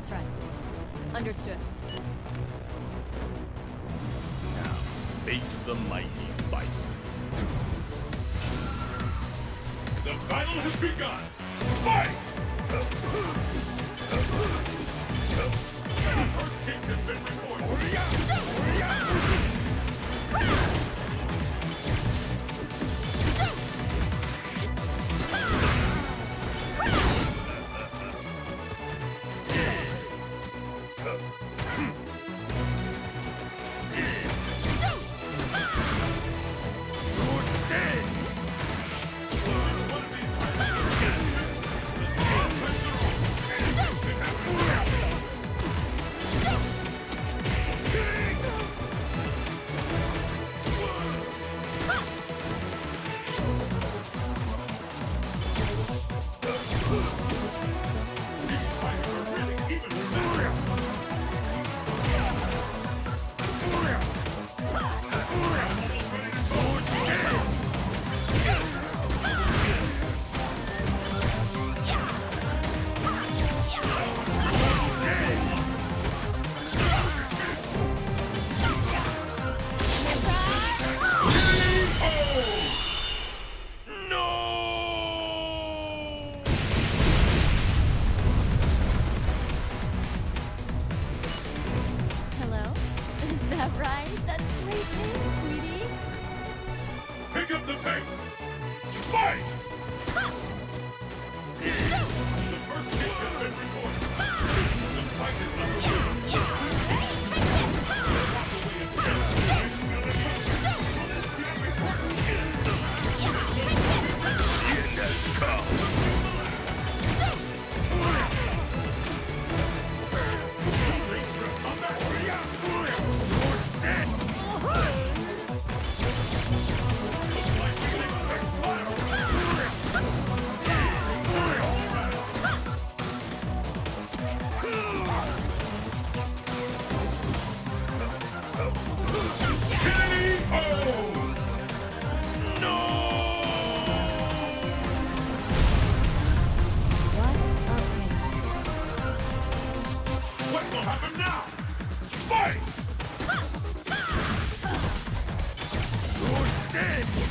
That's right. Understood. Now, face the mighty Bison. The battle has begun! Fight! First kick has been recorded. Yeah, right? That's great news, sweetie. Pick up the pace. Fight! Stop him! Fight! You're dead!